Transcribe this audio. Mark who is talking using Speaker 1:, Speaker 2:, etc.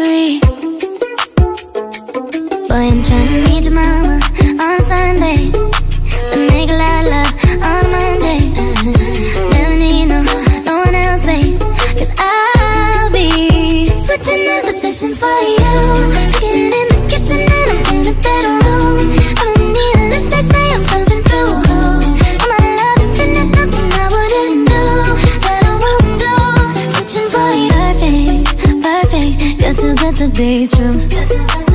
Speaker 1: February. Boy, I'm trying to meet your mama on Sunday. The nigga I love on Monday. Never need no, no one else, babe. Cause I'll be switching up positions for you. To be true.